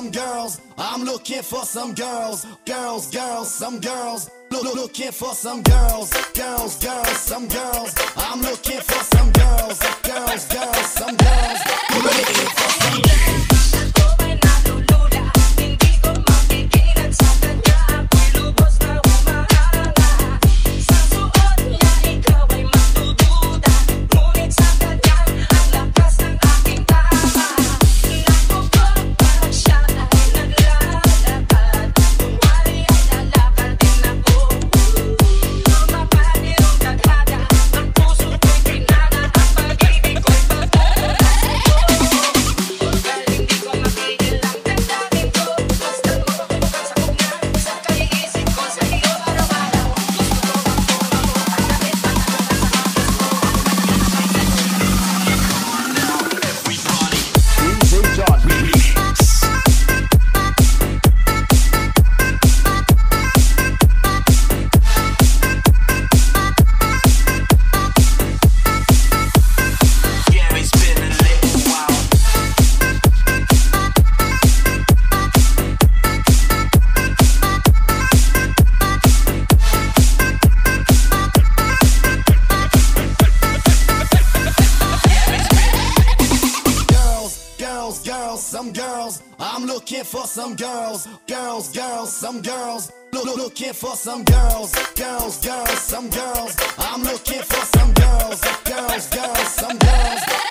some girls. I'm looking for some girls. Girls, girls, some girls. Look, look, looking for some girls. Girls, girls, some girls. I'm looking for some girls. I'm looking for some girls. Girls, girls, some girls. Look, look, looking for some girls. Girls, girls, some girls. I'm looking for some girls. Girls, girls, some girls.